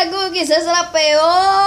lagu kisah selapeo.